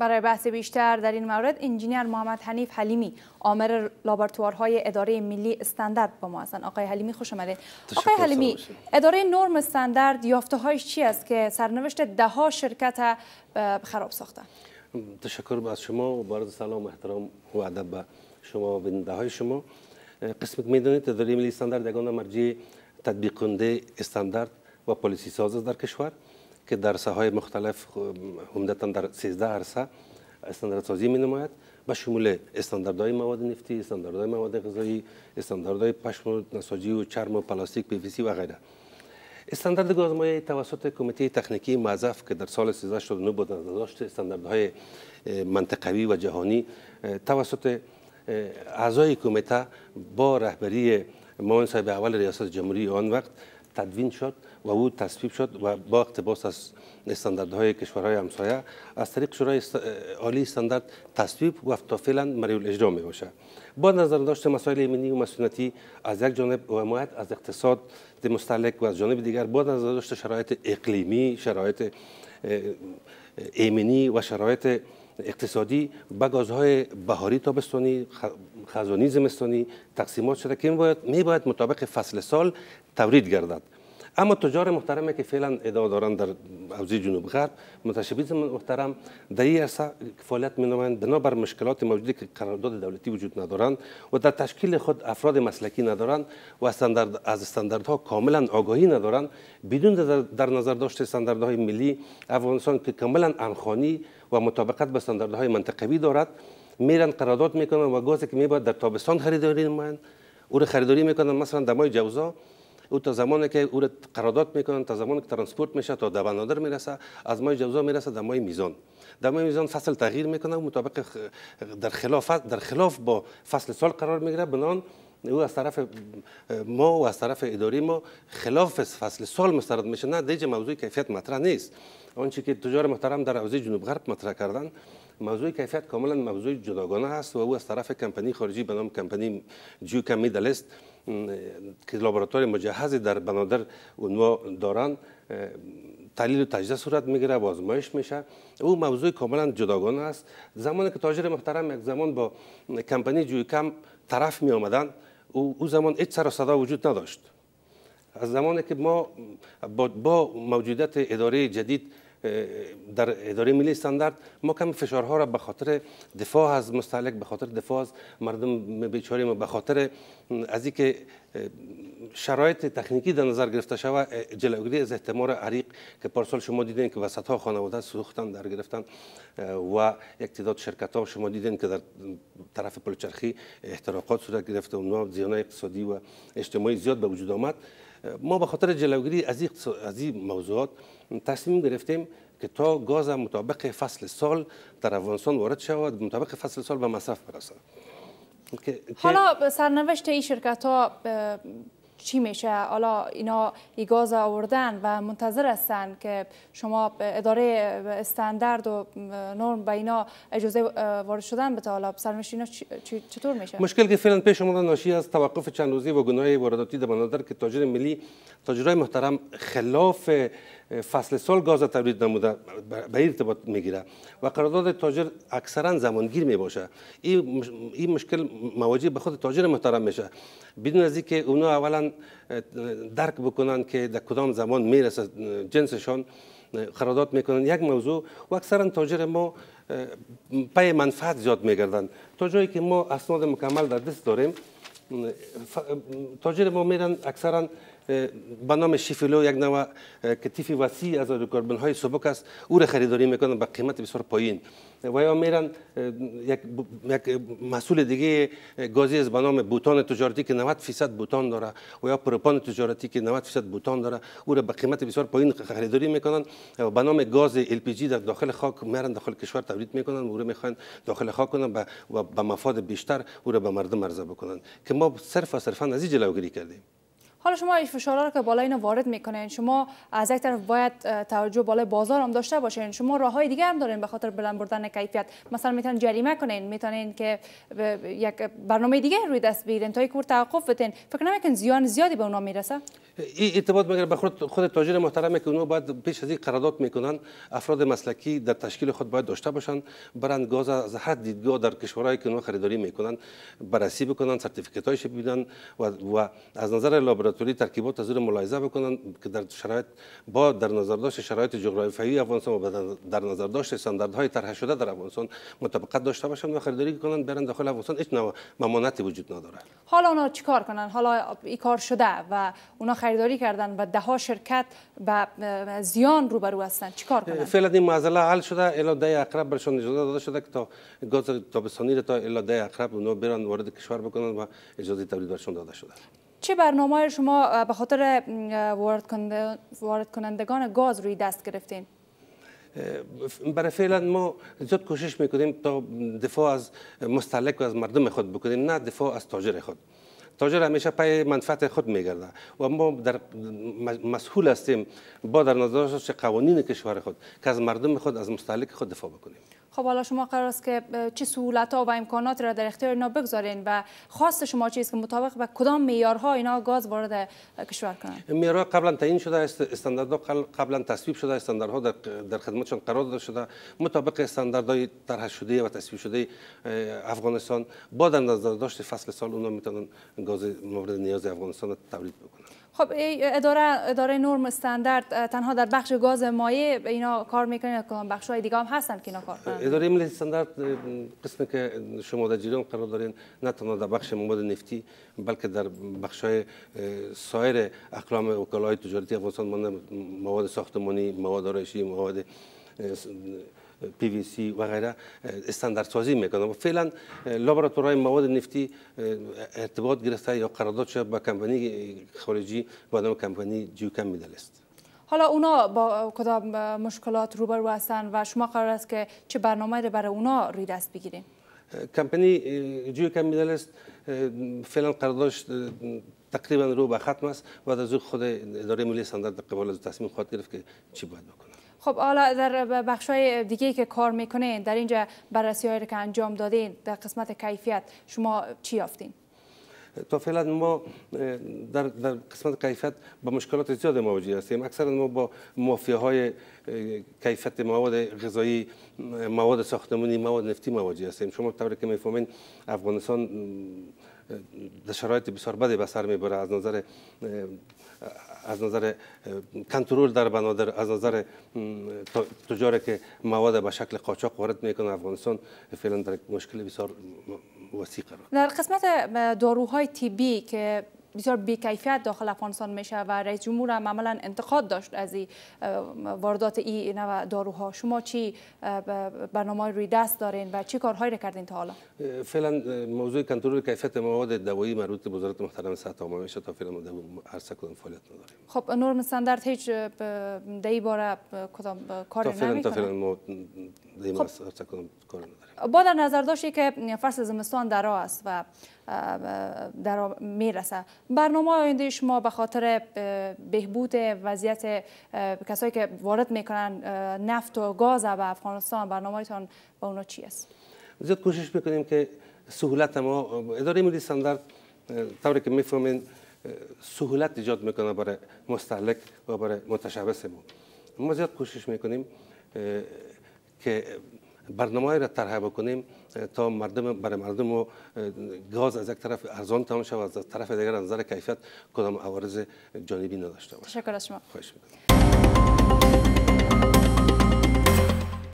برای بحث بیشتر در این مورد انجینیر محمد حنیف حلیمی آمر لابراتوارهای اداره ملی استاندارد با ما هستند آقای حلیمی خوش آمدید آقای حلیمی اداره نرم استاندارد یافته هایش چی است که سرنوشت ده ها شرکت خراب ساخته؟ تشکر از شما و بارز سلام و احترام و ادب به شما و بیننده های شما قسمت می‌دونید اداره ملی استاندارد یگان مرجع تطبیق کننده استاندارد و پلیسی ساز در کشور. که در های مختلف عمدتا در 13 عرصه استانداردسازی می نماید به شمول استانداردهای مواد نفتی، استانداردهای مواد غذایی، استانداردهای پشم و نساجی و چرم و پلاستیک پی و غیره. استاندارد گازمایه توسط کمیته تکنیکی معذف که در سال 1369 بود داشت استانداردهای منطقوی و جهانی توسط اعضای کمیته با رهبری معاون صاحب اول ریاست جمهوری آن وقت تدوین شد و او تصویب شد و با اقتباس از استانداردهای کشورهای همسایه از طریق شورای عالی استاندارد تصویب و تا فعلا مریول اجرا می باشه. با نظر داشت مسائل ایمنی و مسئولیتی از یک جانب و حمایت از اقتصاد مستهلک و از جانب دیگر با نظر داشت شرایط اقلیمی شرایط ایمنی و شرایط اقتصادی به گازهای بهاری تابستانی خزانی زمستانی تقسیمات شده که می باید مطابق فصل سال تورید گردد. اما تجار محترمی که فعلا ادعا دارند در حوزه جنوب غرب متشبیز محترم در این عرصه فعالیت نمایند بنابر مشکلات موجودی که قرارداد دولتی وجود ندارند و در تشکیل خود افراد مسلکی ندارند و استاندارد از استانداردها کاملا آگاهی ندارند بدون در نظر داشت استانداردهای ملی افغانستان که کاملا انخانی و مطابقت به استانداردهای منطقوی دارد میرن قرارداد می‌کنن و گازی که میباید در تابستان خریداری نمایند. او رو خریداری می‌کنن مثلا در ماه جوزا. او تا زمانی که او قرارداد می‌کنن تا زمانی که ترانسپورت میشه تا در بنادر می‌رسه از ماه جوزا می‌رسه در ماه میزان. در ماه میزان فصل تغییر می‌کنه و مطابق در خلاف در خلاف با فصل سال قرار می‌گیره. بنان او از طرف ما و از طرف اداری ما خلاف فصل سال مسترد میشه. نه دیگه موضوع کیفیت مطرح نیست. آنچه که تجار محترم در حوزه جنوب غرب مطرح کردن موضوع کیفیت کاملا موضوع جداگانه است و او از طرف کمپانی خارجی به نام کمپانی جیو میدلست که لابراتوار مجهزی در بنادر اونها دارند تحلیل و تجزیه صورت می‌گیره و آزمایش میشه. او موضوع کاملا جداگانه است. زمانی که تاجر محترم یک زمان با کمپانی جویکم طرف می آمدن او, او زمان هیچ سر و صدا وجود نداشت. از زمانی که ما با, با موجودیت اداره جدید در اداره ملی استاندارد ما کم فشارها را به خاطر دفاع از مستهلک به خاطر دفاع از مردم بیچاره ما به خاطر از اینکه شرایط تکنیکی در نظر گرفته شود جلوگیری از احتمال عریق که پارسال شما دیدین که وسط ها خانواده سوختن در گرفتن و یک تعداد شرکت ها شما دیدین که در طرف پلچرخی احتراقات صورت گرفته و زیان اقتصادی و اجتماعی زیاد به وجود آمد. ما به خاطر جلوگیری از این موضوعات تصمیم گرفتیم که تا گاز مطابق فصل سال در افغانستان وارد شود مطابق فصل سال به مصرف برسد. حالا سرنوشت این شرکت ها چی میشه؟ حالا اینا ایگاز آوردن و منتظر هستن که شما اداره استاندارد و نرم به اینا اجازه وارد شدن به حالا سرنوشت اینا چطور میشه؟ مشکل که فعلا پیش اومده ناشی از توقف چند روزی و گناه وارداتی در بنادر که تاجر ملی تاجرای محترم خلاف فصل سال گاز تولید نموده به ارتباط می‌گیره و قرارداد تاجر اکثرا زمانگیر می باشه این مشکل مواجه به خود تاجر محترم میشه. بدون از اینکه اونا اولا درک بکنن که در کدام زمان می‌رسه جنسشان قرارداد می‌کنن. یک موضوع و اکثرا تاجر ما پای منفعت زیاد میگردن. تا جایی که ما اسناد مکمل در دست داریم تاجر ما میرن اکثرا به نام شیفلو یک نوع کتیف وسیع از کربن های سبک است. او را خریداری می‌کنن به قیمت بسیار پایین. و یا میرن یک, یک مسئول دیگه گازی از به نام بوتان تجارتی که 90 فیصد بوتان داره و یا پروپان تجارتی که 90 فیصد بوتان داره. او را به قیمت بسیار پایین خریداری می‌کنن. و به نام گاز جی در داخل خاک میرن داخل کشور تولید می‌کنن و او را می‌خوان داخل خاک کنن و به مفاد بیشتر او را به مردم عرضه بکنن. که ما صرف و صرفا از این جلوگیری کردیم. حالا شما این فشارها رو که بالا اینو وارد می‌کنین شما از یک طرف باید توجه بالای بازار هم داشته باشین شما راه های دیگه هم دارین به خاطر بلند بردن کیفیت. مثلا می‌تونین جریمه کنین می‌تونین که یک برنامه دیگه روی دست بگیرین تا یک توقف بدین فکر نمیکن زیان زیادی به اونا می‌رسه؟ این ارتباط مگر به خود خود تاجر محترمه که اونا باید پیش از این قرارداد می‌کنن. افراد مسلکی در تشکیل خود باید داشته باشن. برند گاز از هر دیدگاه در کشورهایی که اونا خریداری می‌کنن بررسی بکنن سرتیفیکیت هایش ببینن و, و از نظر لابراتوری ترکیبات از ملاحظه بکنن که در شرایط با در نظر داشت شرایط جغرافیایی افغانستان و در نظر داشت استانداردهای طرح شده در افغانستان مطابقت داشته باشن و خریداری کنن برن داخل افغانستان. هیچ ممانعتی وجود نداره. حالا اونا چیکار کنن؟ حالا این کار شده و اونا خریداری کردن و ده ها شرکت به زیان روبرو هستن. چیکار کنن؟ فعلا این معضله حل شده. الا ده اقرب برشون اجازه داده شده که تا گاز تابستانی تا الا ده اقرب اونا برن وارد کشور بکنن و اجازه تولید برشون داده شده. چه برنامه شما به خاطر وارد کنندگان گاز روی دست گرفتین؟ برای فعلا ما زیاد کوشش می‌کنیم تا دفاع از مستحلک و از مردم خود بکنیم نه دفاع از تاجر خود. تاجر همیشه پای منفعت خود میگرده و ما در مسئول هستیم با در نظر قوانین کشور خود که از مردم خود از مستحلک خود دفاع بکنیم. خب حالا شما قرار است که چه سهولت ها و امکانات را در اختیار اینا بگذارین و خواست شما چیست که مطابق به کدام معیارها اینا گاز وارد کشور کنند؟ معیارها قبلا تعیین شده استانداردها قبلا تصویب شده استانداردها در, در خدمتشان قرار داده شده. مطابق استانداردهای طرح شده و تصویب شده افغانستان با در نظر داشت فصل سال اونا می‌تونن گاز مورد نیاز افغانستان تولید بکنن. خب اداره اداره نرم استاندارد تنها در بخش گاز مایع اینا کار می‌کنه کدام بخش های دیگه هم هستن که اینا کار کنن؟ اداره ملی استاندارد قسمی که شما در جریان قرار دارین نه تنها در بخش مواد نفتی بلکه در بخش های سایر اقلام وکلای تجارتی افغانستان مواد ساختمانی مواد آرایشی مواد پی وی سی و غیره استاندارد سازی می‌کنه. و فعلا لابراتورهای مواد نفتی ارتباط گرفته یا قرارداد شده با کمپانی خارجی با نام کمپانی جیوکم میدل است حالا اونا با کدام مشکلات روبرو هستن و شما قرار است که چه برنامه رو برای اونا روی دست بگیرین؟ کمپانی جیوکم میدل است فعلا قراردادش تقریبا رو به ختم است و از خود اداره ملی استاندارد قبال از تصمیم خواهد گرفت که چی باید بکنه. خب حالا در بخش های دیگه که کار می‌کنین در اینجا بررسی هایی که انجام دادین در قسمت کیفیت شما چی یافتین؟ تا فعلا ما در, در قسمت کیفیت با مشکلات زیاد مواجه هستیم اکثرا ما با های کیفیت مواد غذایی مواد ساختمانی مواد نفتی مواجه هستیم شما طوری که می‌فهمین افغانستان در شرایط بسیار بدی به سر می‌بره از نظر از نظر کنترل در بنادر از نظر تجاری که مواد به شکل قاچاق وارد می‌کنه افغانستان فعلا در مشکل بسیار وسیع قرار. در قسمت داروهای تیبی که بسیار بیکیفیت داخل افغانستان میشه و رئیس جمهور هم عملا انتقاد داشت از این واردات این داروها. شما چی برنامه روی دست دارین و چی کارهایی کردین تا حالا؟ فعلا موضوع کنترل کیفیت مواد دوایی مربوط به وزارت محترم صحت عامه میشه تا فعلا هر کدام فعالیت نداریم. خب نرم استاندارد هیچ دی باره کدام کار نمی‌کنه تا فعلا ما خب. کار نداریم. با در نظر داشتی که فصل زمستان در است و در می‌رسه برنامه آینده شما به خاطر بهبود وضعیت کسایی که وارد می‌کنن نفت و گاز به افغانستان برنامهتان با اونا چی است؟ زیاد کوشش می‌کنیم که سهولت ما اداره ملی استاندارد طوری که می‌فهمین سهولت ایجاد می‌کنه برای مستهلک و برای متشبس ما ما زیاد کوشش می‌کنیم که برنامه را طرح بکنیم تا مردم برای مردم و گاز از یک طرف ارزان تمام شود از طرف دیگر از نظر کیفیت کدام عوارض جانبی نداشته باشه تشکر از شما. می‌کنم.